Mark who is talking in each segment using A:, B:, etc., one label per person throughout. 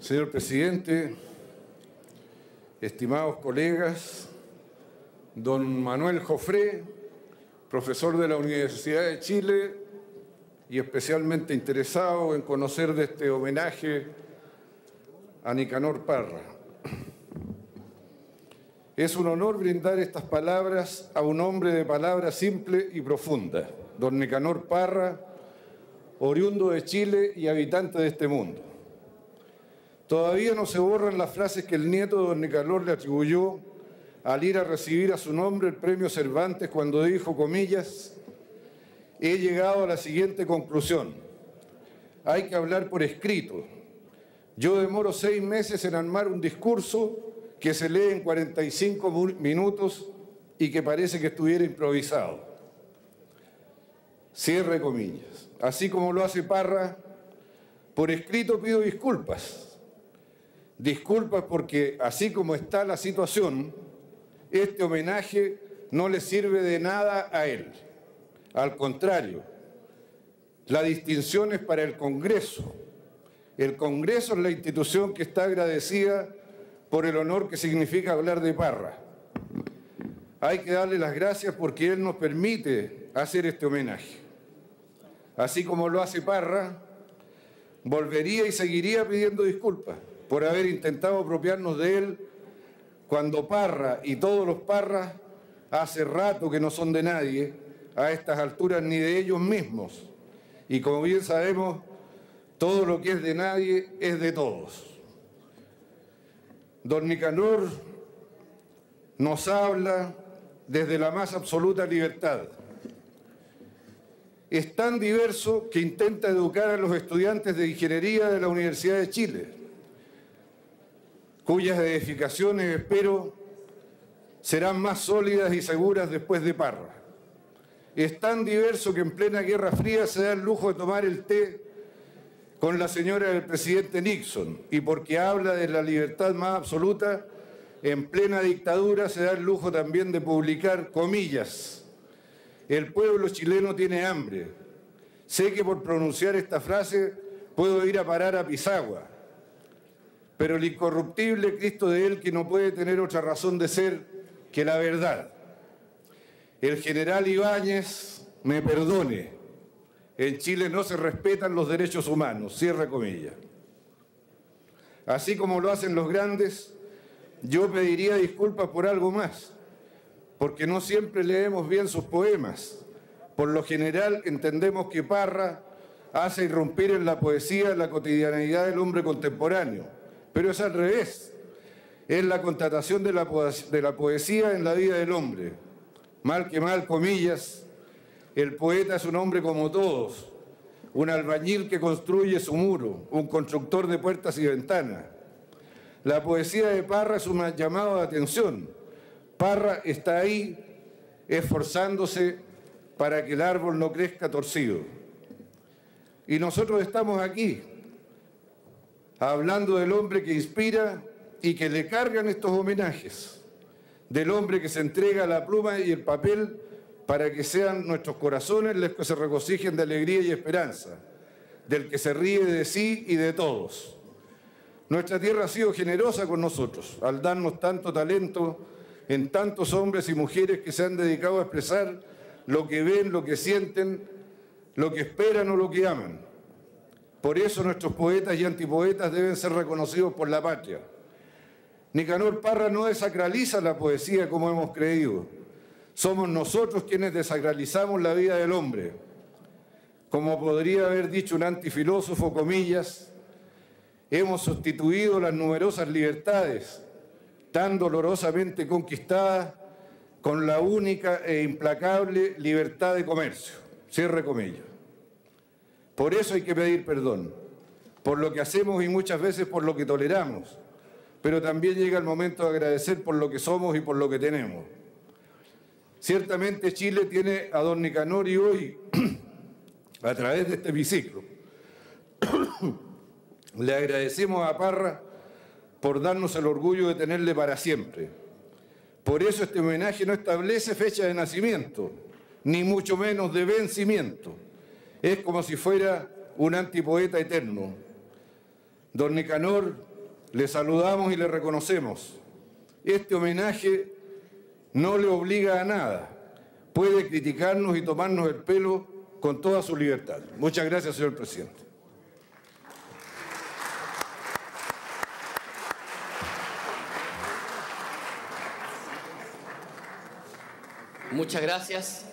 A: Señor presidente, estimados colegas, don Manuel Jofré, profesor de la Universidad de Chile y especialmente interesado en conocer de este homenaje a Nicanor Parra. Es un honor brindar estas palabras a un hombre de palabra simple y profunda, don Nicanor Parra, oriundo de Chile y habitante de este mundo. Todavía no se borran las frases que el nieto de don Nicanor le atribuyó al ir a recibir a su nombre el premio Cervantes cuando dijo, comillas, he llegado a la siguiente conclusión. Hay que hablar por escrito. Yo demoro seis meses en armar un discurso que se lee en 45 minutos y que parece que estuviera improvisado. Cierre comillas. Así como lo hace Parra, por escrito pido disculpas. Disculpas porque así como está la situación, este homenaje no le sirve de nada a él. Al contrario, la distinción es para el Congreso. El Congreso es la institución que está agradecida por el honor que significa hablar de Parra. Hay que darle las gracias porque él nos permite hacer este homenaje. Así como lo hace Parra, volvería y seguiría pidiendo disculpas por haber intentado apropiarnos de él cuando Parra y todos los Parras hace rato que no son de nadie, a estas alturas ni de ellos mismos. Y como bien sabemos, todo lo que es de nadie es de todos. Don Nicanor nos habla desde la más absoluta libertad. Es tan diverso que intenta educar a los estudiantes de ingeniería de la Universidad de Chile cuyas edificaciones espero serán más sólidas y seguras después de Parra. Es tan diverso que en plena Guerra Fría se da el lujo de tomar el té con la señora del presidente Nixon y porque habla de la libertad más absoluta, en plena dictadura se da el lujo también de publicar comillas. El pueblo chileno tiene hambre. Sé que por pronunciar esta frase puedo ir a parar a Pisagua pero el incorruptible Cristo de él que no puede tener otra razón de ser que la verdad. El general Ibáñez me perdone, en Chile no se respetan los derechos humanos, cierra comillas. Así como lo hacen los grandes, yo pediría disculpas por algo más, porque no siempre leemos bien sus poemas. Por lo general entendemos que Parra hace irrumpir en la poesía la cotidianidad del hombre contemporáneo pero es al revés. Es la contratación de la, de la poesía en la vida del hombre. Mal que mal, comillas, el poeta es un hombre como todos, un albañil que construye su muro, un constructor de puertas y ventanas. La poesía de Parra es un llamado de atención. Parra está ahí esforzándose para que el árbol no crezca torcido. Y nosotros estamos aquí, hablando del hombre que inspira y que le cargan estos homenajes, del hombre que se entrega la pluma y el papel para que sean nuestros corazones los que se regocijen de alegría y esperanza, del que se ríe de sí y de todos. Nuestra tierra ha sido generosa con nosotros al darnos tanto talento en tantos hombres y mujeres que se han dedicado a expresar lo que ven, lo que sienten, lo que esperan o lo que aman. Por eso nuestros poetas y antipoetas deben ser reconocidos por la patria. Nicanor Parra no desacraliza la poesía como hemos creído. Somos nosotros quienes desacralizamos la vida del hombre. Como podría haber dicho un antifilósofo, comillas, hemos sustituido las numerosas libertades tan dolorosamente conquistadas con la única e implacable libertad de comercio. Cierre comillas. Por eso hay que pedir perdón, por lo que hacemos y muchas veces por lo que toleramos, pero también llega el momento de agradecer por lo que somos y por lo que tenemos. Ciertamente Chile tiene a don Nicanor y hoy, a través de este biciclo, le agradecemos a Parra por darnos el orgullo de tenerle para siempre. Por eso este homenaje no establece fecha de nacimiento, ni mucho menos de vencimiento es como si fuera un antipoeta eterno. Don Nicanor le saludamos y le reconocemos. Este homenaje no le obliga a nada. Puede criticarnos y tomarnos el pelo con toda su libertad. Muchas gracias, señor presidente.
B: Muchas gracias.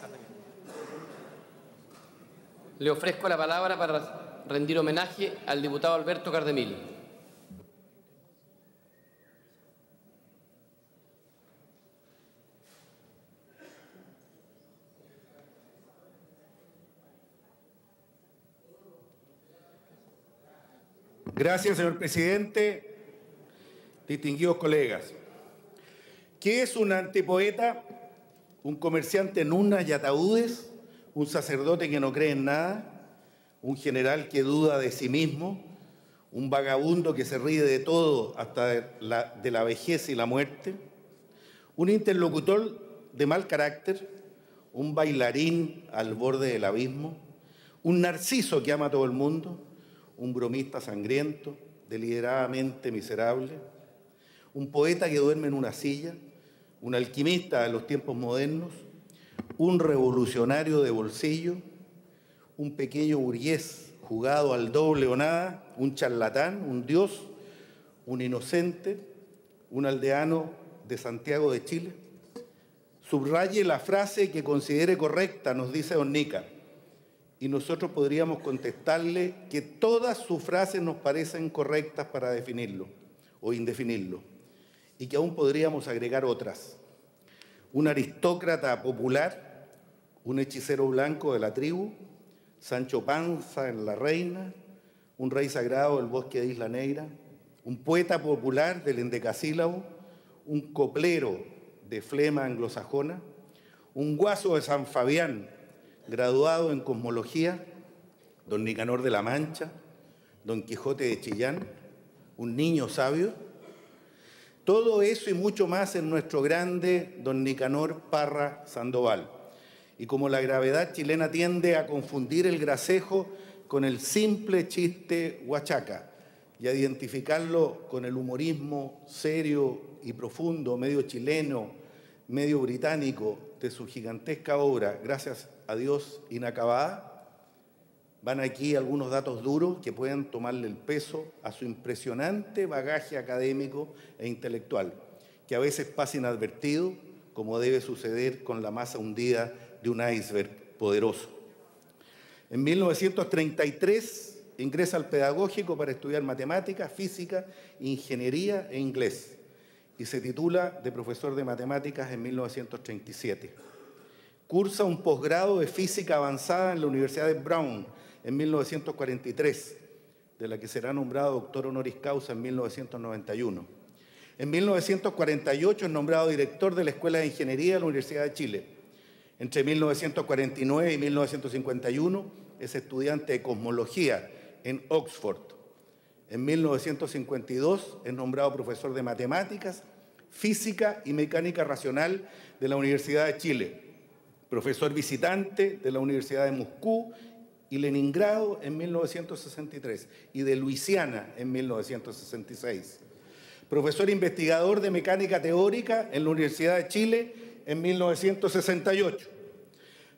B: Le ofrezco la palabra para rendir homenaje al diputado Alberto Cardemil.
C: Gracias, señor presidente. Distinguidos colegas. ¿Qué es un antipoeta? Un comerciante en urnas y ataúdes, un sacerdote que no cree en nada, un general que duda de sí mismo, un vagabundo que se ríe de todo, hasta de la, vejez y la muerte, un interlocutor de mal carácter, un bailarín al borde del abismo, un narciso que ama a todo el mundo, un bromista sangriento, deliberadamente miserable, un poeta que duerme en una silla, un alquimista de los tiempos modernos, un revolucionario de bolsillo, un pequeño burgués jugado al doble o nada, un charlatán, un dios, un inocente, un aldeano de Santiago de Chile. Subraye la frase que considere correcta, nos dice Onica y nosotros podríamos contestarle que todas sus frases nos parecen correctas para definirlo o indefinirlo, y que aún podríamos agregar otras. Un aristócrata popular, un hechicero blanco de la tribu, Sancho Panza en La Reina, un rey sagrado del bosque de Isla Negra, un poeta popular del endecasílabo, un coplero de flema anglosajona, un guaso de San Fabián graduado en cosmología, don Nicanor de la Mancha, don Quijote de Chillán, un niño sabio. Todo eso y mucho más en nuestro grande don Nicanor Parra Sandoval. Y como la gravedad chilena tiende a confundir el gracejo con el simple chiste huachaca y a identificarlo con el humorismo serio y profundo, medio chileno, medio británico, de su gigantesca obra, gracias a Dios inacabada, van aquí algunos datos duros que pueden tomarle el peso a su impresionante bagaje académico e intelectual, que a veces pasa inadvertido, como debe suceder con la masa hundida de un iceberg poderoso. En 1933 ingresa al pedagógico para estudiar matemáticas, física, ingeniería e inglés y se titula de profesor de matemáticas en 1937. Cursa un posgrado de física avanzada en la Universidad de Brown en 1943, de la que será nombrado doctor honoris causa en 1991. En 1948 es nombrado director de la Escuela de Ingeniería de la Universidad de Chile. Entre 1949 y 1951 es estudiante de cosmología en Oxford. En 1952 es nombrado profesor de matemáticas, física y mecánica racional de la Universidad de Chile profesor visitante de la Universidad de Moscú y Leningrado en 1963 y de Luisiana en 1966. Profesor investigador de mecánica teórica en la Universidad de Chile en 1968.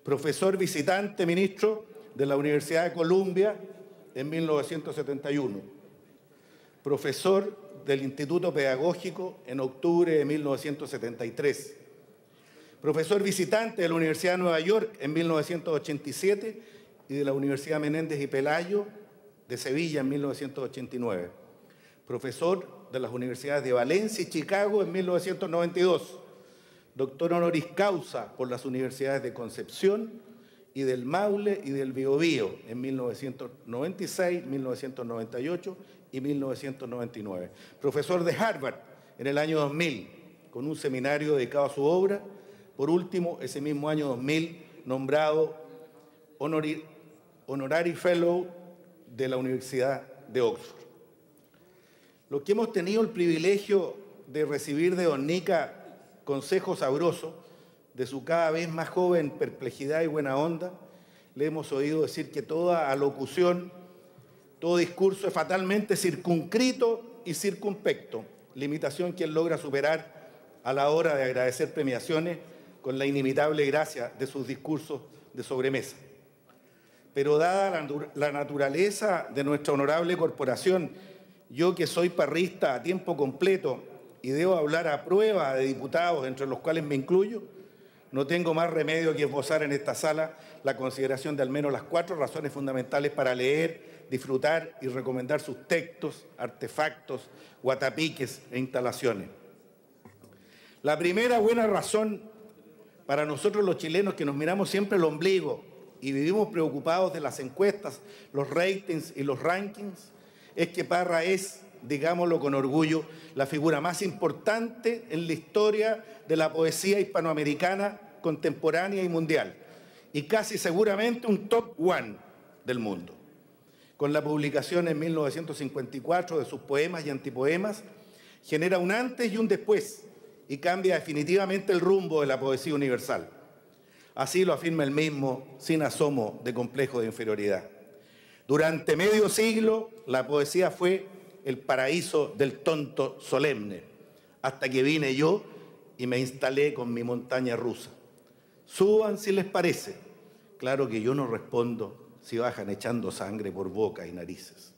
C: Profesor visitante ministro de la Universidad de Columbia en 1971. Profesor del Instituto Pedagógico en octubre de 1973 profesor visitante de la Universidad de Nueva York en 1987 y de la Universidad Menéndez y Pelayo de Sevilla en 1989. Profesor de las universidades de Valencia y Chicago en 1992. Doctor honoris causa por las universidades de Concepción y del Maule y del Biobío en 1996, 1998 y 1999. Profesor de Harvard en el año 2000 con un seminario dedicado a su obra por último, ese mismo año 2000, nombrado honorary fellow de la Universidad de Oxford. Lo que hemos tenido el privilegio de recibir de Don Nica consejos sabrosos de su cada vez más joven perplejidad y buena onda, le hemos oído decir que toda alocución, todo discurso es fatalmente circunscrito y circunspecto, limitación que él logra superar a la hora de agradecer premiaciones con la inimitable gracia de sus discursos de sobremesa. Pero dada la naturaleza de nuestra honorable corporación, yo que soy parrista a tiempo completo y debo hablar a prueba de diputados, entre los cuales me incluyo, no tengo más remedio que esbozar en esta sala la consideración de al menos las cuatro razones fundamentales para leer, disfrutar y recomendar sus textos, artefactos, guatapiques e instalaciones. La primera buena razón para nosotros los chilenos que nos miramos siempre el ombligo y vivimos preocupados de las encuestas, los ratings y los rankings, es que Parra es, digámoslo con orgullo, la figura más importante en la historia de la poesía hispanoamericana contemporánea y mundial, y casi seguramente un top one del mundo. Con la publicación en 1954 de sus poemas y antipoemas, genera un antes y un después y cambia definitivamente el rumbo de la poesía universal. Así lo afirma el mismo, sin asomo de complejo de inferioridad. Durante medio siglo, la poesía fue el paraíso del tonto solemne, hasta que vine yo y me instalé con mi montaña rusa. Suban si les parece. Claro que yo no respondo si bajan echando sangre por boca y narices.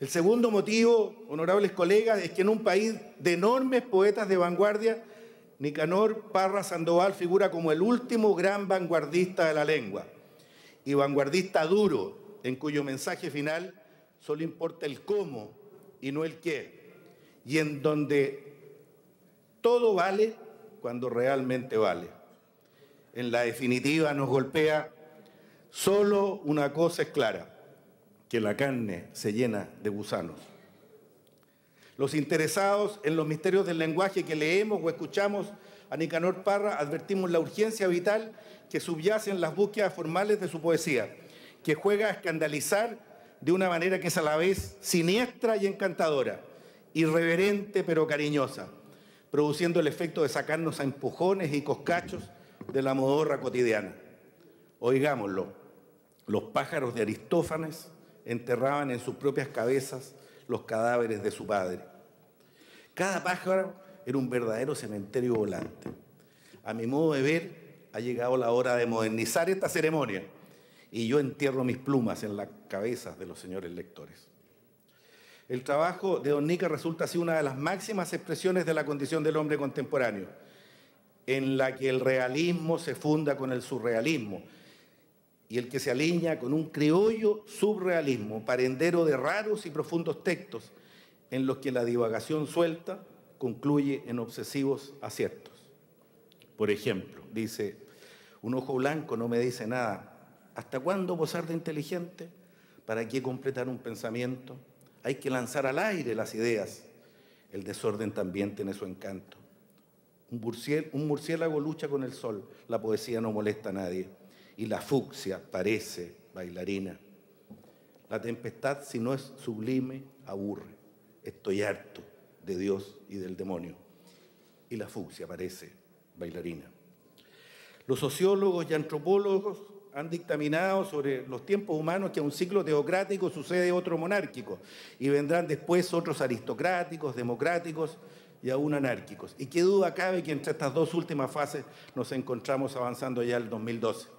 C: El segundo motivo, honorables colegas, es que en un país de enormes poetas de vanguardia, Nicanor Parra Sandoval figura como el último gran vanguardista de la lengua y vanguardista duro, en cuyo mensaje final solo importa el cómo y no el qué, y en donde todo vale cuando realmente vale. En la definitiva nos golpea solo una cosa es clara, que la carne se llena de gusanos. Los interesados en los misterios del lenguaje que leemos o escuchamos a Nicanor Parra advertimos la urgencia vital que subyace en las búsquedas formales de su poesía, que juega a escandalizar de una manera que es a la vez siniestra y encantadora, irreverente pero cariñosa, produciendo el efecto de sacarnos a empujones y coscachos de la modorra cotidiana. Oigámoslo, los pájaros de Aristófanes enterraban en sus propias cabezas los cadáveres de su padre. Cada pájaro era un verdadero cementerio volante. A mi modo de ver, ha llegado la hora de modernizar esta ceremonia y yo entierro mis plumas en las cabezas de los señores lectores. El trabajo de Don Nica resulta así una de las máximas expresiones de la condición del hombre contemporáneo, en la que el realismo se funda con el surrealismo y el que se alinea con un criollo subrealismo, parendero de raros y profundos textos, en los que la divagación suelta concluye en obsesivos aciertos. Por ejemplo, dice un ojo blanco no me dice nada. ¿Hasta cuándo posar de inteligente? ¿Para qué completar un pensamiento? Hay que lanzar al aire las ideas. El desorden también tiene su encanto. Un, murciélago lucha con el sol. La poesía no molesta a nadie. Y la fucsia parece bailarina. La tempestad, si no es sublime, aburre. Estoy harto de Dios y del demonio. Y la fucsia parece bailarina. Los sociólogos y antropólogos han dictaminado sobre los tiempos humanos que a un ciclo teocrático sucede otro monárquico y vendrán después otros aristocráticos, democráticos y aún anárquicos. Y qué duda cabe que entre estas dos últimas fases nos encontramos avanzando ya el 2012.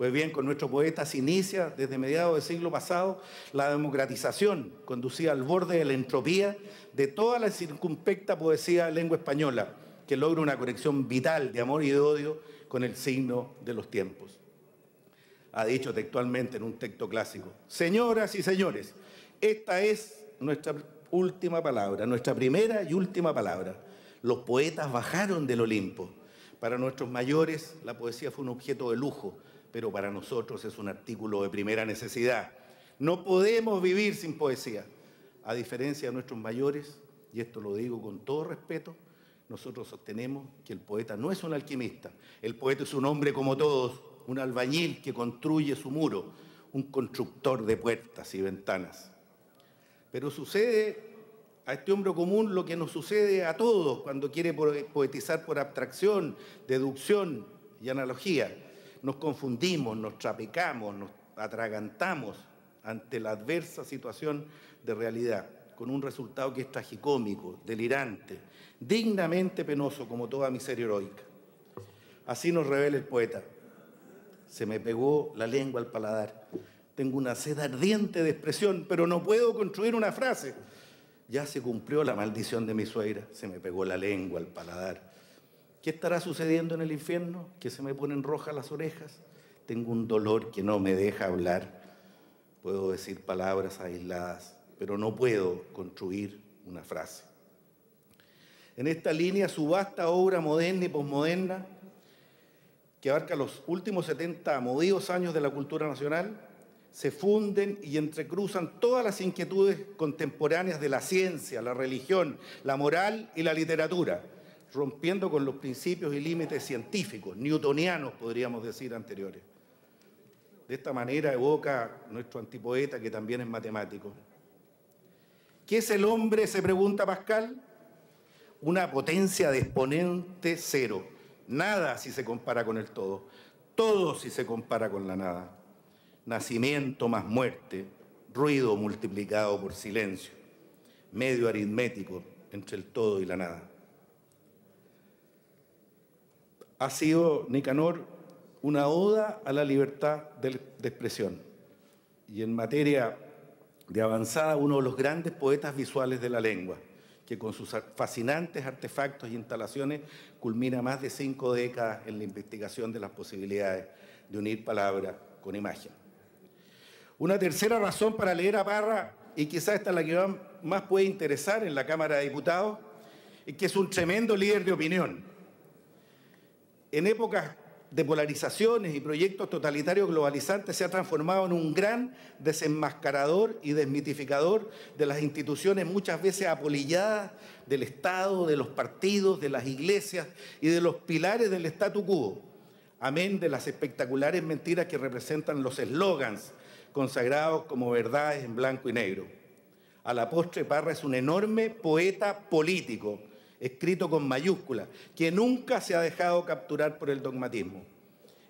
C: Pues bien, con nuestro poeta se inicia desde mediados del siglo pasado la democratización conducida al borde de la entropía de toda la circunspecta poesía de lengua española, que logra una conexión vital de amor y de odio con el signo de los tiempos. Ha dicho textualmente en un texto clásico, señoras y señores, esta es nuestra última palabra, nuestra primera y última palabra. Los poetas bajaron del Olimpo. Para nuestros mayores la poesía fue un objeto de lujo, pero para nosotros es un artículo de primera necesidad. No podemos vivir sin poesía. A diferencia de nuestros mayores, y esto lo digo con todo respeto, nosotros sostenemos que el poeta no es un alquimista, el poeta es un hombre como todos, un albañil que construye su muro, un constructor de puertas y ventanas. Pero sucede a este hombre común lo que nos sucede a todos cuando quiere poetizar por abstracción, deducción y analogía. Nos confundimos, nos trapicamos, nos atragantamos ante la adversa situación de realidad, con un resultado que es tragicómico, delirante, dignamente penoso como toda miseria heroica. Así nos revela el poeta. Se me pegó la lengua al paladar. Tengo una sed ardiente de expresión, pero no puedo construir una frase. Ya se cumplió la maldición de mi suegra. Se me pegó la lengua al paladar. ¿Qué estará sucediendo en el infierno? Que se me ponen rojas las orejas. Tengo un dolor que no me deja hablar. Puedo decir palabras aisladas, pero no puedo construir una frase. En esta línea, su vasta obra moderna y posmoderna, que abarca los últimos 70 movidos años de la cultura nacional, se funden y entrecruzan todas las inquietudes contemporáneas de la ciencia, la religión, la moral y la literatura, rompiendo con los principios y límites científicos, newtonianos podríamos decir anteriores. De esta manera evoca nuestro antipoeta, que también es matemático. ¿Qué es el hombre? se pregunta Pascal. Una potencia de exponente cero. Nada si se compara con el todo. Todo si se compara con la nada. Nacimiento más muerte, ruido multiplicado por silencio. Medio aritmético entre el todo y la nada. Ha sido Nicanor una oda a la libertad de, expresión. Y en materia de avanzada, uno de los grandes poetas visuales de la lengua, que con sus fascinantes artefactos e instalaciones culmina más de cinco décadas en la investigación de las posibilidades de unir palabra con imagen. Una tercera razón para leer a Parra, y quizás esta es la que más puede interesar en la Cámara de Diputados, es que es un tremendo líder de opinión. En épocas de polarizaciones y proyectos totalitarios globalizantes se ha transformado en un gran desenmascarador y desmitificador de las instituciones muchas veces apolilladas del Estado, de los partidos, de las iglesias y de los pilares del statu quo, amén de las espectaculares mentiras que representan los eslogans consagrados como verdades en blanco y negro. A la postre, Parra es un enorme poeta político escrito con mayúsculas, que nunca se ha dejado capturar por el dogmatismo.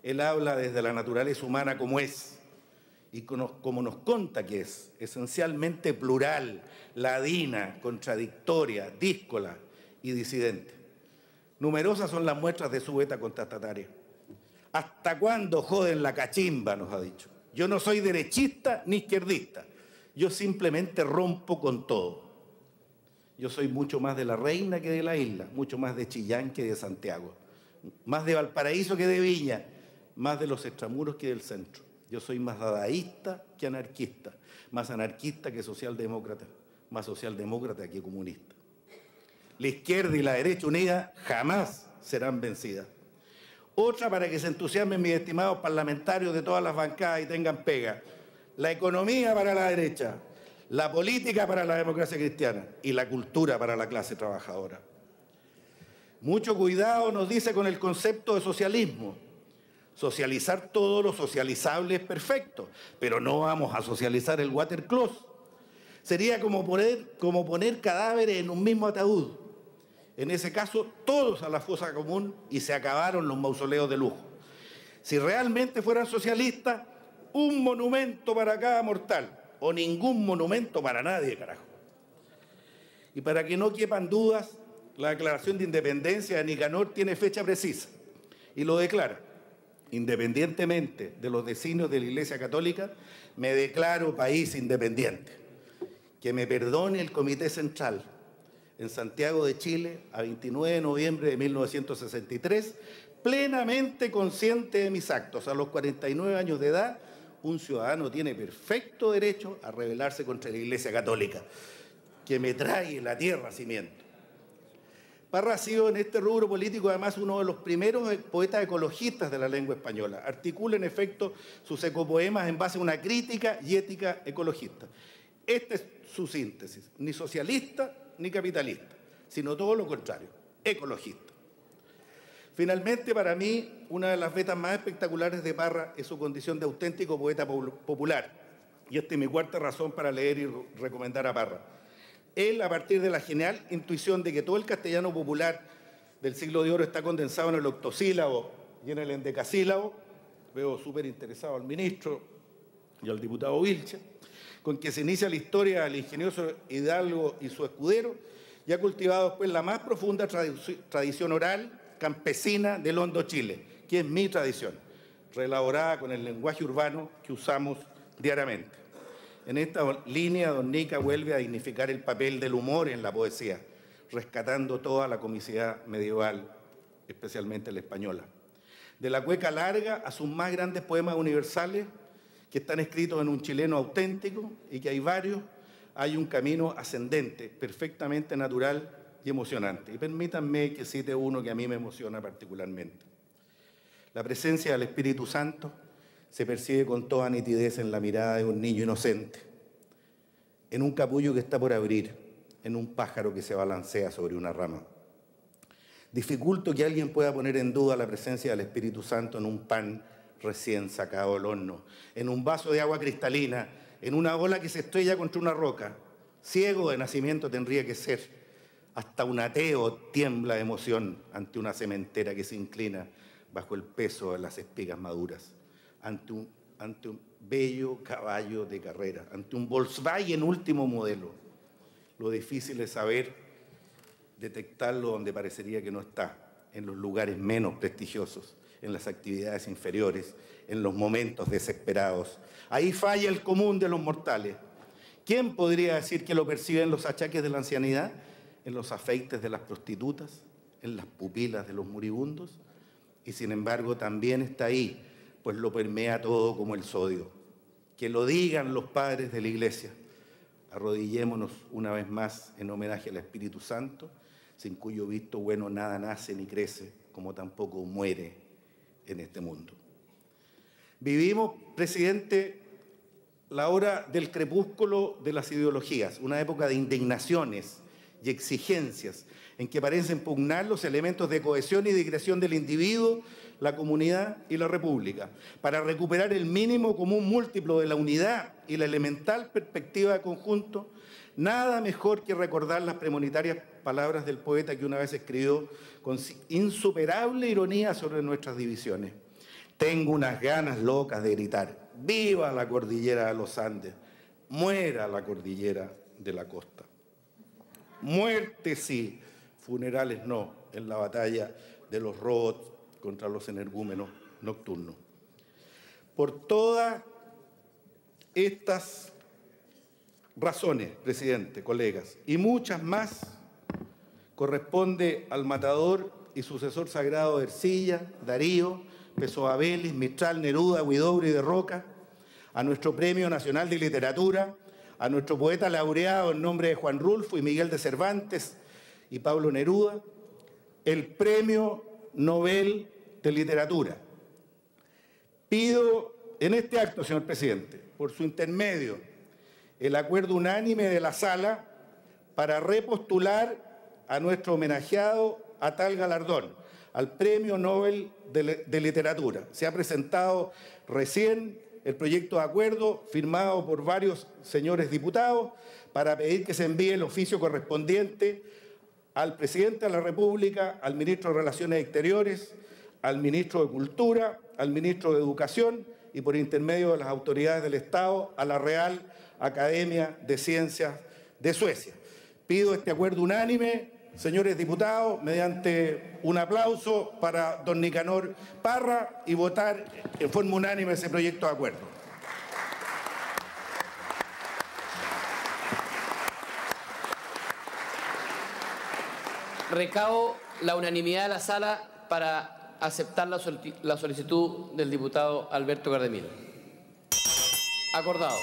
C: Él habla desde la naturaleza humana como es y como nos conta que es, esencialmente plural, ladina, contradictoria, díscola y disidente. Numerosas son las muestras de su beta contestataria. ¿Hasta cuándo joden la cachimba? nos ha dicho. Yo no soy derechista ni izquierdista. Yo simplemente rompo con todo. Yo soy mucho más de la reina que de la isla, mucho más de Chillán que de Santiago, más de Valparaíso que de Viña, más de los extramuros que del centro. Yo soy más dadaísta que anarquista, más anarquista que socialdemócrata, más socialdemócrata que comunista. La izquierda y la derecha unida jamás serán vencidas. Otra para que se entusiasmen mis estimados parlamentarios de todas las bancadas y tengan pega. La economía para la derecha, la política para la democracia cristiana y la cultura para la clase trabajadora. Mucho cuidado nos dice con el concepto de socialismo. Socializar todo lo socializable es perfecto, pero no vamos a socializar el water. Sería como poner, como poner cadáveres en un mismo ataúd. En ese caso, todos a la fosa común y se acabaron los mausoleos de lujo. Si realmente fueran socialistas, un monumento para cada mortal o ningún monumento para nadie, carajo. Y para que no quepan dudas, la declaración de independencia de Nicanor tiene fecha precisa y lo declara. Independientemente de los designios de la Iglesia Católica, me declaro país independiente. Que me perdone el Comité Central en Santiago de Chile a 29 de noviembre de 1963, plenamente consciente de mis actos a los 49 años de edad un ciudadano tiene perfecto derecho a rebelarse contra la Iglesia Católica, que me trae la tierra cimiento. Parra ha sido en este rubro político además uno de los primeros poetas ecologistas de la lengua española. Articula en efecto sus ecopoemas en base a una crítica y ética ecologista. Esta es su síntesis, ni socialista ni capitalista, sino todo lo contrario, ecologista. Finalmente, para mí, una de las vetas más espectaculares de Parra es su condición de auténtico poeta popular. Y esta es mi cuarta razón para leer y recomendar a Parra. Él, a partir de la genial intuición de que todo el castellano popular del siglo de oro está condensado en el octosílabo y en el endecasílabo, veo súper interesado al ministro y al diputado Vilche, con que se inicia la historia del ingenioso Hidalgo y su escudero, y ha cultivado después la más profunda tradición oral campesina del Hondo Chile, que es mi tradición, reelaborada con el lenguaje urbano que usamos diariamente. En esta línea, Don Nica vuelve a dignificar el papel del humor en la poesía, rescatando toda la comicidad medieval, especialmente la española. De la cueca larga a sus más grandes poemas universales, que están escritos en un chileno auténtico y que hay varios, hay un camino ascendente, perfectamente natural y emocionante. Y permítanme que cite uno que a mí me emociona particularmente. La presencia del Espíritu Santo se percibe con toda nitidez en la mirada de un niño inocente, en un capullo que está por abrir, en un pájaro que se balancea sobre una rama. Dificulto que alguien pueda poner en duda la presencia del Espíritu Santo en un pan recién sacado del horno, en un vaso de agua cristalina, en una ola que se estrella contra una roca. Ciego de nacimiento tendría que ser. Hasta un ateo tiembla de emoción ante una cementera que se inclina bajo el peso de las espigas maduras, ante un, bello caballo de carrera, ante un Volkswagen último modelo. Lo difícil es saber detectarlo donde parecería que no está, en los lugares menos prestigiosos en las actividades inferiores, en los momentos desesperados. Ahí falla el común de los mortales. ¿Quién podría decir que lo percibe en los achaques de la ancianidad? ¿En los afeites de las prostitutas? ¿En las pupilas de los moribundos? Y sin embargo también está ahí, pues lo permea todo como el sodio. Que lo digan los padres de la iglesia. Arrodillémonos una vez más en homenaje al Espíritu Santo, sin cuyo visto bueno nada nace ni crece, como tampoco muere en este mundo. Vivimos, presidente, la hora del crepúsculo de las ideologías, una época de indignaciones y exigencias en que parecen pugnar los elementos de cohesión y digresión del individuo, la comunidad y la república, para recuperar el mínimo común múltiplo de la unidad y la elemental perspectiva de conjunto, nada mejor que recordar las premonitarias palabras del poeta que una vez escribió con insuperable ironía sobre nuestras divisiones. Tengo unas ganas locas de gritar, viva la cordillera de los Andes, muera la cordillera de la costa. Muerte sí, funerales no, en la batalla de los robots contra los energúmenos nocturnos. Por todas estas razones, presidente, colegas, y muchas más, corresponde al matador y sucesor sagrado de Ercilla, Darío, Pessoa Vélez, Mistral, Neruda, Huidobro y de Roca, a nuestro Premio Nacional de Literatura, a nuestro poeta laureado en nombre de Juan Rulfo y Miguel de Cervantes y Pablo Neruda, el Premio Nobel de Literatura. Pido en este acto, señor presidente, por su intermedio, el acuerdo unánime de la sala para repostular a nuestro homenajeado a tal galardón, al Premio Nobel de, Literatura. Se ha presentado recién el proyecto de acuerdo firmado por varios señores diputados para pedir que se envíe el oficio correspondiente al presidente de la República, al ministro de Relaciones Exteriores, al ministro de Cultura, al ministro de Educación y por intermedio de las autoridades del Estado a la Real Academia de Ciencias de Suecia. Pido este acuerdo unánime señores diputados, mediante un aplauso para don Nicanor Parra y votar en forma unánime ese proyecto de acuerdo.
B: Recabo la unanimidad de la sala para aceptar la solicitud del diputado Alberto Gardemil. Acordado.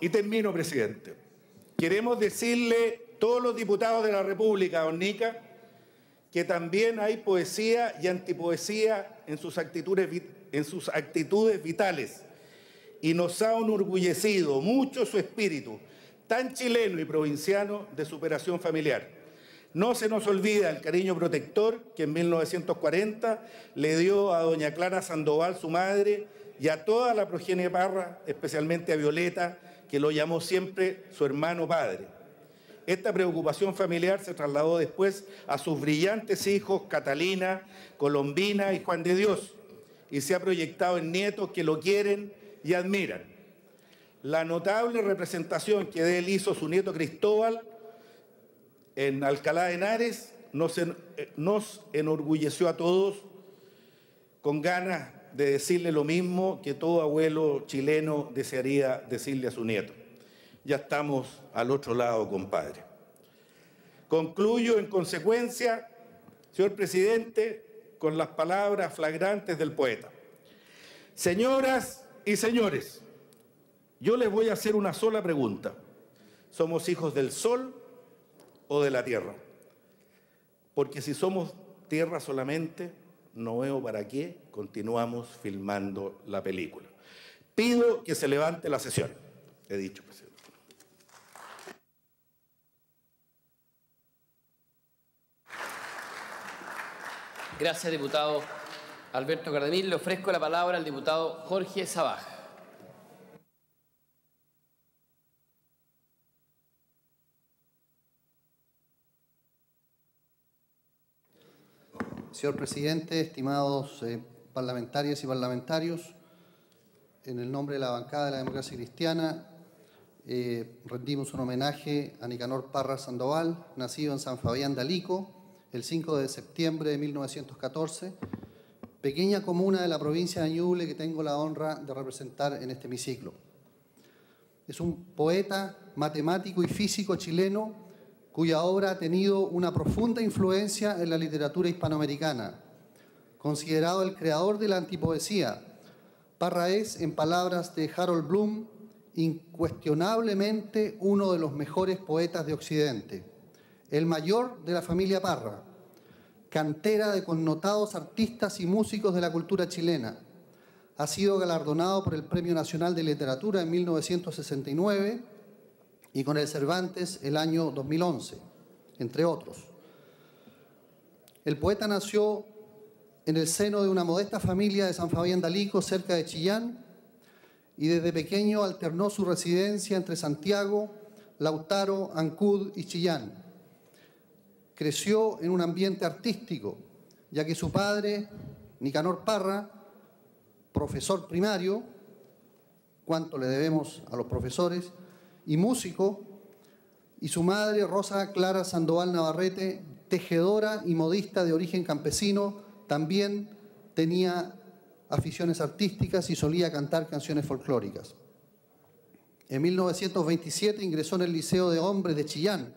C: Y termino, presidente. Queremos decirle todos los diputados de la República, don Nica, que también hay poesía y antipoesía en sus actitudes, vitales. Y nos ha enorgullecido mucho su espíritu, tan chileno y provinciano, de superación familiar. No se nos olvida el cariño protector que en 1940 le dio a doña Clara Sandoval, su madre, y a toda la progenie Parra, especialmente a Violeta, que lo llamó siempre su hermano padre. Esta preocupación familiar se trasladó después a sus brillantes hijos Catalina, Colombina y Juan de Dios y se ha proyectado en nietos que lo quieren y admiran. la notable representación que de él hizo su nieto Cristóbal en Alcalá de Henares nos, nos enorgulleció a todos con ganas de decirle lo mismo que todo abuelo chileno desearía decirle a su nieto. Ya estamos al otro lado, compadre. Concluyo en consecuencia, señor presidente, con las palabras flagrantes del poeta. Señoras y señores, yo les voy a hacer una sola pregunta. ¿Somos hijos del sol o de la tierra? Porque si somos tierra solamente, no veo para qué continuamos filmando la película. Pido que se levante la sesión. He dicho, presidente.
B: Gracias, diputado Alberto Cardemil. Le ofrezco la palabra al diputado Jorge Sabaj.
D: Señor presidente, estimados eh, parlamentarias y parlamentarios, en el nombre de la bancada de la democracia cristiana, eh, rendimos un homenaje a Nicanor Parra Sandoval, nacido en San Fabián de Alico el 5 de septiembre de 1914, pequeña comuna de la provincia de Ñuble que tengo la honra de representar en este hemiciclo. Es un poeta, matemático y físico chileno cuya obra ha tenido una profunda influencia en la literatura hispanoamericana. Considerado el creador de la antipoesía, Parra es, en palabras de Harold Bloom, incuestionablemente uno de los mejores poetas de Occidente, el mayor de la familia Parra, cantera de connotados artistas y músicos de la cultura chilena. Ha sido galardonado por el Premio Nacional de Literatura en 1969 y con el Cervantes el año 2011, entre otros. El poeta nació en el seno de una modesta familia de San Fabián de Alico, cerca de Chillán, y desde pequeño alternó su residencia entre Santiago, Lautaro, Ancud y Chillán. Creció en un ambiente artístico, ya que su padre, Nicanor Parra, profesor primario, cuánto le debemos a los profesores, y músico, y su madre, Rosa Clara Sandoval Navarrete, tejedora y modista de origen campesino, también tenía aficiones artísticas y solía cantar canciones folclóricas. En 1927 ingresó en el Liceo de Hombres de Chillán,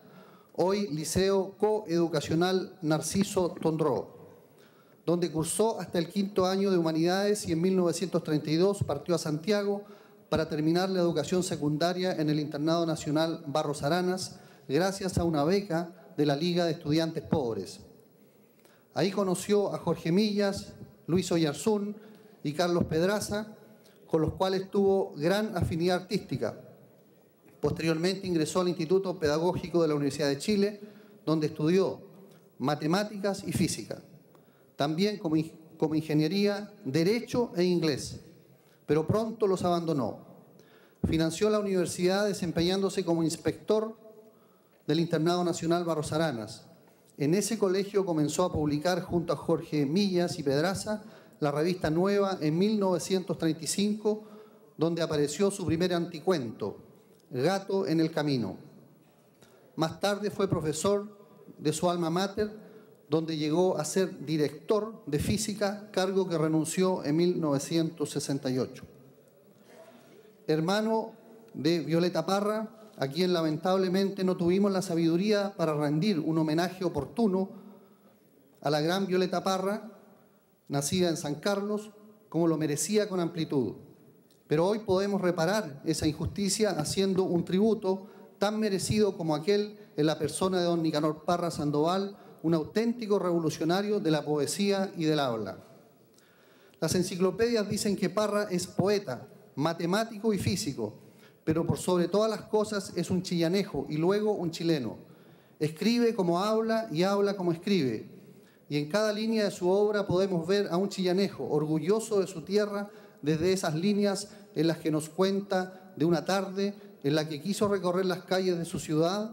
D: hoy Liceo Coeducacional Narciso Tondró, donde cursó hasta el quinto año de Humanidades y en 1932 partió a Santiago para terminar la educación secundaria en el Internado Nacional Barros Aranas, gracias a una beca de la Liga de Estudiantes Pobres. Ahí conoció a Jorge Millas, Luis Oyarzún y Carlos Pedraza, con los cuales tuvo gran afinidad artística. Posteriormente ingresó al Instituto Pedagógico de la Universidad de Chile, donde estudió matemáticas y física, también como, ingeniería, derecho e inglés pero pronto los abandonó. Financió la universidad desempeñándose como inspector del Internado Nacional Barros Aranas. En ese colegio comenzó a publicar junto a Jorge Millas y Pedraza la revista Nueva en 1935, donde apareció su primer anticuento, Gato en el Camino. Más tarde fue profesor de su alma mater donde llegó a ser director de física, cargo que renunció en 1968. Hermano de Violeta Parra, a quien lamentablemente no tuvimos la sabiduría para rendir un homenaje oportuno a la gran Violeta Parra, nacida en San Carlos, como lo merecía con amplitud. Pero hoy podemos reparar esa injusticia haciendo un tributo tan merecido como aquel en la persona de don Nicanor Parra Sandoval, un auténtico revolucionario de la poesía y del habla. Las enciclopedias dicen que Parra es poeta, matemático y físico, pero por sobre todas las cosas es un chillanejo y luego un chileno. Escribe como habla y habla como escribe. Y en cada línea de su obra podemos ver a un chillanejo orgulloso de su tierra desde esas líneas en las que nos cuenta de una tarde en la que quiso recorrer las calles de su ciudad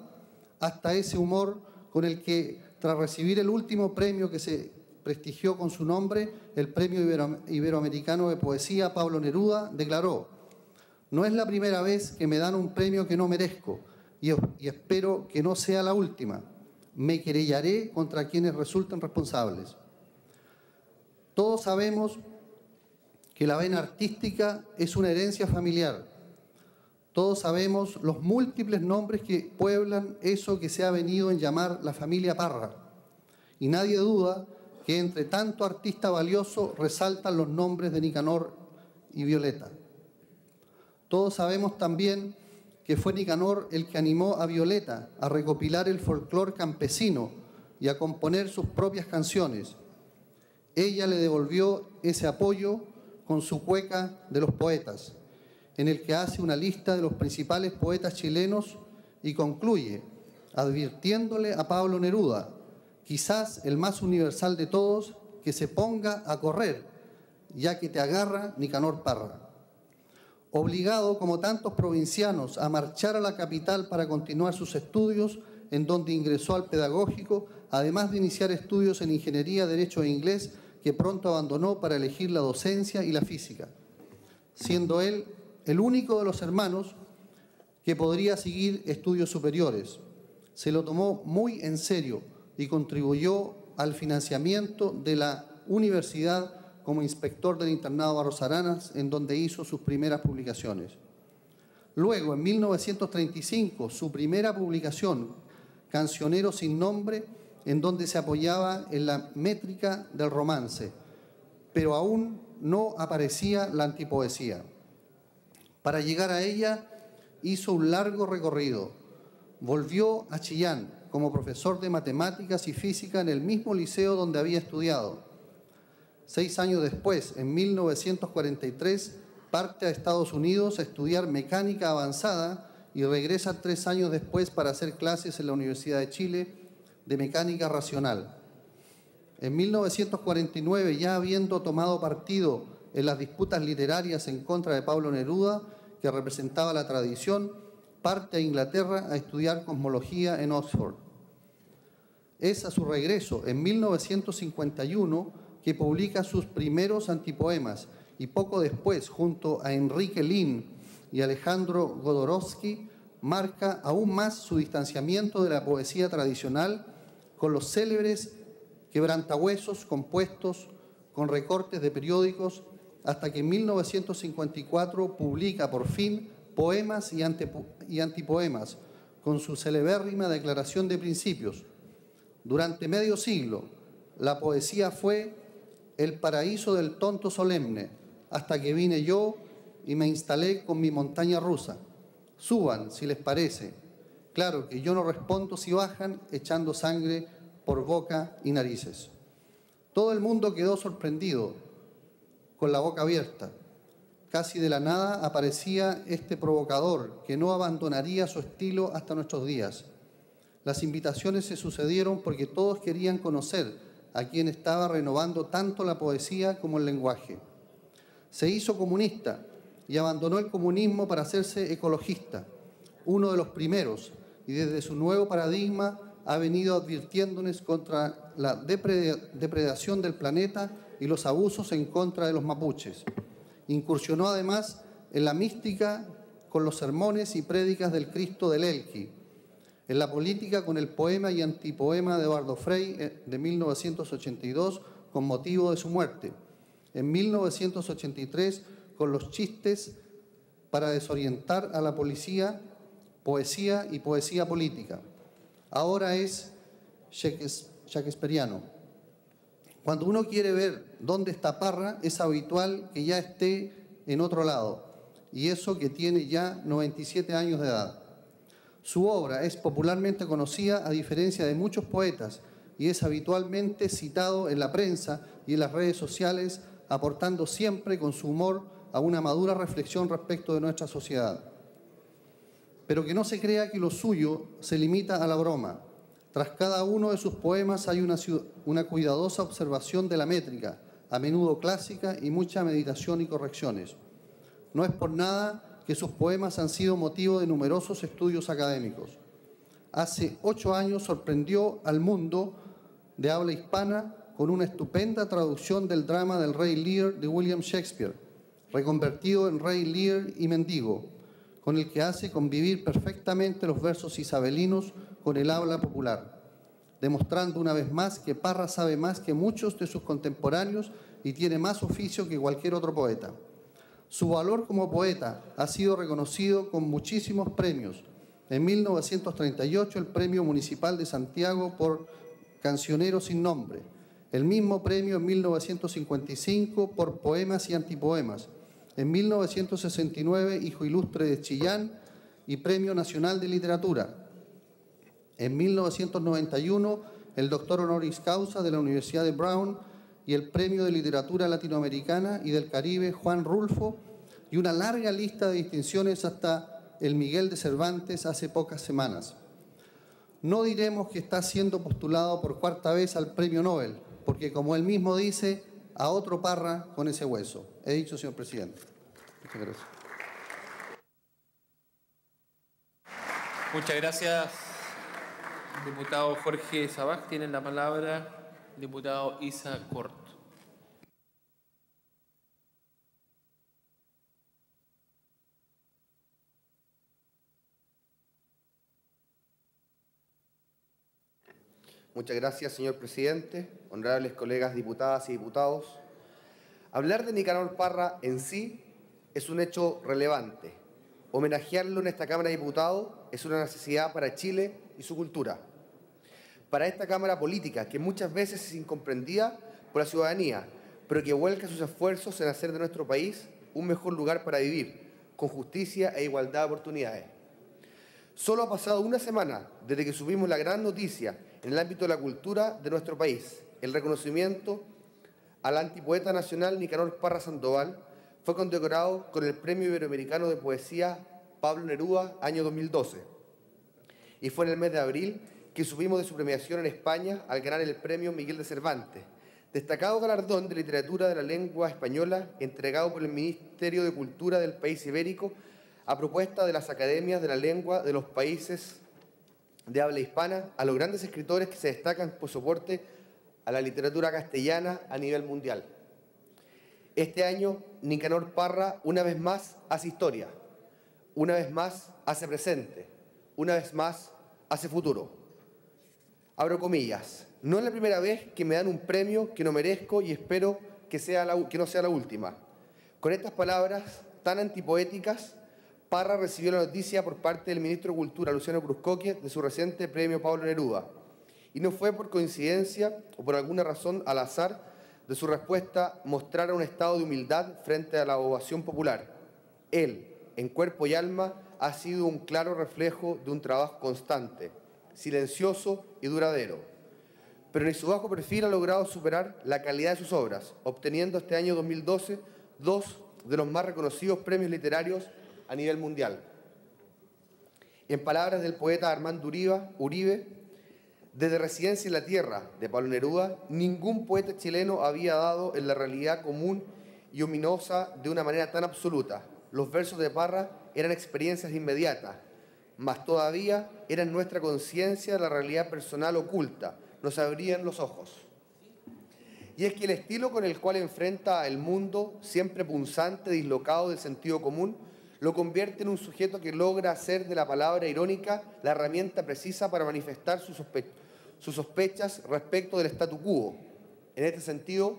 D: hasta ese humor con el que tras recibir el último premio que se prestigió con su nombre, el Premio Iberoamericano de Poesía, Pablo Neruda declaró, No es la primera vez que me dan un premio que no merezco y, espero que no sea la última. Me querellaré contra quienes resulten responsables. Todos sabemos que la vena artística es una herencia familiar. Todos sabemos los múltiples nombres que pueblan eso que se ha venido en llamar la familia Parra. Y nadie duda que entre tanto artista valioso resaltan los nombres de Nicanor y Violeta. Todos sabemos también que fue Nicanor el que animó a Violeta a recopilar el folclor campesino y a componer sus propias canciones. Ella le devolvió ese apoyo con su cueca de los poetas, en el que hace una lista de los principales poetas chilenos y concluye advirtiéndole a Pablo Neruda, quizás el más universal de todos, que se ponga a correr, ya que te agarra Nicanor Parra. Obligado, como tantos provincianos, a marchar a la capital para continuar sus estudios, en donde ingresó al pedagógico, además de iniciar estudios en ingeniería, derecho e inglés, que pronto abandonó para elegir la docencia y la física, siendo él el único de los hermanos que podría seguir estudios superiores. Se lo tomó muy en serio y contribuyó al financiamiento de la universidad como inspector del internado Barros Aranas, en donde hizo sus primeras publicaciones. Luego, en 1935, su primera publicación, Cancionero sin nombre, en donde se apoyaba en la métrica del romance, pero aún no aparecía la antipoesía. Para llegar a ella hizo un largo recorrido. Volvió a Chillán como profesor de matemáticas y física en el mismo liceo donde había estudiado. Seis años después, en 1943, parte a Estados Unidos a estudiar mecánica avanzada y regresa tres años después para hacer clases en la Universidad de Chile de mecánica racional. En 1949, ya habiendo tomado partido en las disputas literarias en contra de Pablo Neruda, que representaba la tradición, parte a Inglaterra a estudiar cosmología en Oxford. Es a su regreso, en 1951, que publica sus primeros antipoemas y poco después, junto a Enrique Lin y Alejandro Godorowski, marca aún más su distanciamiento de la poesía tradicional con los célebres quebrantahuesos compuestos con recortes de periódicos hasta que en 1954 publica por fin poemas y, y antipoemas con su celebérrima Declaración de Principios. Durante medio siglo, la poesía fue el paraíso del tonto solemne, hasta que vine yo y me instalé con mi montaña rusa. Suban, si les parece, Claro que yo no respondo si bajan echando sangre por boca y narices. Todo el mundo quedó sorprendido, con la boca abierta. Casi de la nada aparecía este provocador que no abandonaría su estilo hasta nuestros días. Las invitaciones se sucedieron porque todos querían conocer a quien estaba renovando tanto la poesía como el lenguaje. Se hizo comunista y abandonó el comunismo para hacerse ecologista, uno de los primeros y desde su nuevo paradigma ha venido advirtiéndonos contra la depredación del planeta y los abusos en contra de los mapuches. Incursionó además en la mística con los sermones y prédicas del Cristo del Elqui, en la política con el poema y antipoema de Eduardo Frei eh, de 1982 con motivo de su muerte, en 1983 con los chistes para desorientar a la policía poesía y poesía política. Ahora es shakespeariano. Cuando uno quiere ver dónde está Parra, es habitual que ya esté en otro lado, y eso que tiene ya 97 años de edad. Su obra es popularmente conocida a diferencia de muchos poetas y es habitualmente citado en la prensa y en las redes sociales, aportando siempre con su humor a una madura reflexión respecto de nuestra sociedad pero que no se crea que lo suyo se limita a la broma. Tras cada uno de sus poemas hay una, cuidadosa observación de la métrica, a menudo clásica y mucha meditación y correcciones. No es por nada que sus poemas han sido motivo de numerosos estudios académicos. Hace ocho años sorprendió al mundo de habla hispana con una estupenda traducción del drama del Rey Lear de William Shakespeare, reconvertido en rey, líder y mendigo, con el que hace convivir perfectamente los versos isabelinos con el habla popular, demostrando una vez más que Parra sabe más que muchos de sus contemporáneos y tiene más oficio que cualquier otro poeta. Su valor como poeta ha sido reconocido con muchísimos premios. En 1938 el Premio Municipal de Santiago por Cancionero sin Nombre, el mismo premio en 1955 por Poemas y Antipoemas, en 1969 Hijo Ilustre de Chillán y Premio Nacional de Literatura. En 1991 el doctor honoris causa de la Universidad de Brown y el Premio de Literatura Latinoamericana y del Caribe Juan Rulfo y una larga lista de distinciones hasta el Miguel de Cervantes hace pocas semanas. No diremos que está siendo postulado por cuarta vez al Premio Nobel, porque como él mismo dice, a otro parra con ese hueso. He dicho, señor presidente. Muchas gracias.
B: Muchas gracias, diputado Jorge Sabaj. Tiene la palabra diputado Isa Corto.
E: Muchas gracias, señor presidente, honorables colegas diputadas y diputados. Hablar de Nicanor Parra en sí es un hecho relevante. Homenajearlo en esta Cámara de Diputados es una necesidad para Chile y su cultura. Para esta Cámara política, que muchas veces es incomprendida por la ciudadanía, pero que vuelca sus esfuerzos en hacer de nuestro país un mejor lugar para vivir, con justicia e igualdad de oportunidades. Solo ha pasado una semana desde que subimos la gran noticia en el ámbito de la cultura de nuestro país. El reconocimiento al antipoeta nacional Nicanor Parra Sandoval fue condecorado con el Premio Iberoamericano de Poesía Pablo Neruda, año 2012. Y fue en el mes de abril que subimos de su premiación en España al ganar el Premio Miguel de Cervantes, destacado galardón de literatura de la lengua española entregado por el Ministerio de Cultura del país ibérico a propuesta de las academias de la lengua de los países de habla hispana a los grandes escritores que se destacan por soporte a la literatura castellana a nivel mundial. Este año, Nicanor Parra una vez más hace historia, una vez más hace presente, una vez más hace futuro. Abro comillas, no es la primera vez que me dan un premio que no merezco y espero que, sea que no sea la última. Con estas palabras tan antipoéticas, Parra recibió la noticia por parte del ministro de Cultura, Luciano Cruzcoque, de su reciente premio Pablo Neruda. Y no fue por coincidencia o por alguna razón al azar de su respuesta mostrar un estado de humildad frente a la ovación popular. Él, en cuerpo y alma, ha sido un claro reflejo de un trabajo constante, silencioso y duradero. Pero ni su bajo perfil ha logrado superar la calidad de sus obras, obteniendo este año 2012 dos de los más reconocidos premios literarios a nivel mundial. En palabras del poeta Armando Uribe, desde Residencia en la Tierra de Pablo Neruda, ningún poeta chileno había dado en la realidad común y ominosa de una manera tan absoluta. Los versos de Parra eran experiencias inmediatas, mas todavía eran nuestra conciencia la realidad personal oculta, nos abrían los ojos. Y es que el estilo con el cual enfrenta el mundo, siempre punzante, dislocado del sentido común, lo convierte en un sujeto que logra hacer de la palabra irónica la herramienta precisa para manifestar sus, sospechas respecto del statu quo. En este sentido,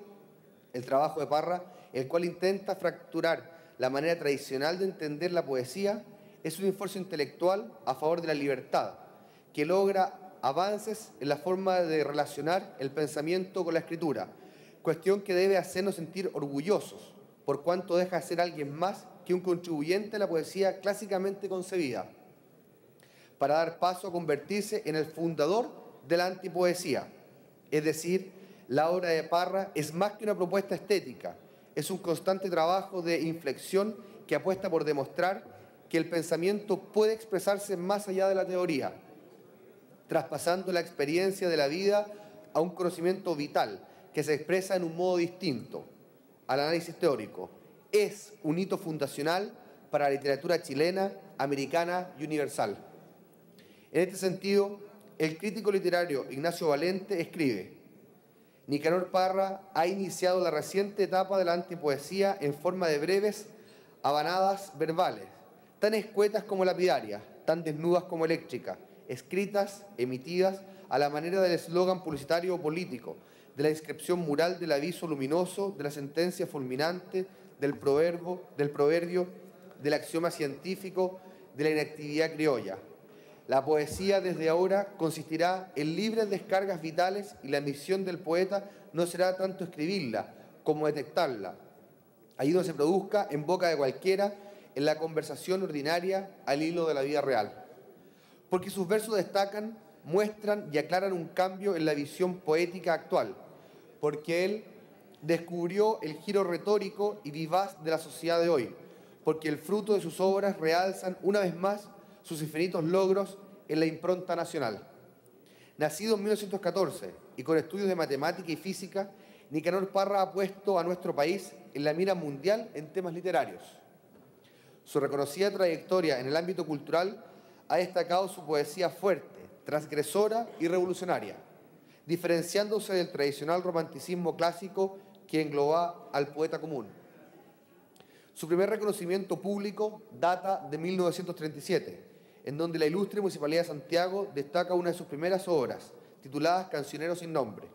E: el trabajo de Parra, el cual intenta fracturar la manera tradicional de entender la poesía, es un esfuerzo intelectual a favor de la libertad, que logra avances en la forma de relacionar el pensamiento con la escritura, cuestión que debe hacernos sentir orgullosos, por cuanto deja de ser alguien más que un contribuyente a la poesía clásicamente concebida, para dar paso a convertirse en el fundador de la antipoesía. Es decir, la obra de Parra es más que una propuesta estética, es un constante trabajo de inflexión que apuesta por demostrar que el pensamiento puede expresarse más allá de la teoría, traspasando la experiencia de la vida a un conocimiento vital que se expresa en un modo distinto al análisis teórico es un hito fundacional para la literatura chilena, americana y universal. En este sentido, el crítico literario Ignacio Valente escribe, Nicanor Parra ha iniciado la reciente etapa de la antipoesía en forma de breves habanadas verbales, tan escuetas como lapidarias, tan desnudas como eléctricas, escritas, emitidas a la manera del eslogan publicitario o político, de la inscripción mural del aviso luminoso, de la sentencia fulminante, del proverbio, del proverbio, del axioma científico, de la inactividad criolla. La poesía desde ahora consistirá en libres descargas vitales y la misión del poeta no será tanto escribirla como detectarla. Allí donde se produzca en boca de cualquiera, en la conversación ordinaria al hilo de la vida real. Porque sus versos destacan, muestran y aclaran un cambio en la visión poética actual. Porque él descubrió el giro retórico y vivaz de la sociedad de hoy. Porque el fruto de sus obras realzan una vez más sus infinitos logros en la impronta nacional. Nacido en 1914 y con estudios de matemática y física, Nicanor Parra ha puesto a nuestro país en la mira mundial en temas literarios. Su reconocida trayectoria en el ámbito cultural ha destacado su poesía fuerte, transgresora y revolucionaria, diferenciándose del tradicional romanticismo clásico que engloba al poeta común. Su primer reconocimiento público data de 1937 en donde la ilustre Municipalidad de Santiago destaca una de sus primeras obras, tituladas Cancionero sin nombre.